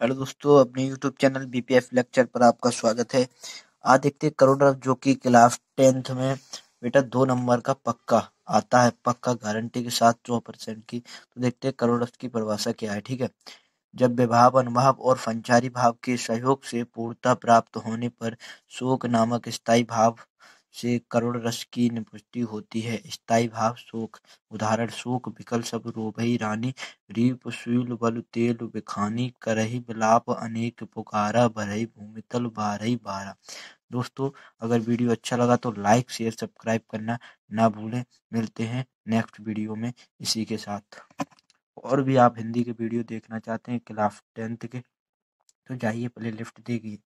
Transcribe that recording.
Hello दोस्तों, अपने YouTube channel BPF lecture पर आपका स्वागत है। आज देखते हैं करोड़ जो की क्लास टेंथ में बेटा दो नंबर का पक्का आता है, पक्का गारंटी के साथ सौ परसेंट की। तो देखते हैं करोड़ की परिभाषा क्या है, ठीक है? जब विभाव, अनुभाव और संचारी भाव के सहयोग से पूर्णता प्राप्त होने पर शोक नामक स्थायी भाव से करुण रस की निपुष्टि होती है। स्थायी भाव, शोक, उदाहरण, शोक, विकल सब रोभई, रानी, रीप शूल बल, तेल, बिखानी, करही बिलाप अनेक, पुकारा, भरही भूमितल बारही, बारा। दोस्तों, अगर वीडियो अच्छा लगा तो लाइक, शेयर, सब्सक्राइब करना ना भूलें। मिलते हैं नेक्स्ट वीडियो में इसी के साथ। और भी आप हिंदी के वीडियो देखना चाहते हैं, क्लास टेंथ के तो जाइए प्ले लिस्ट देखिए।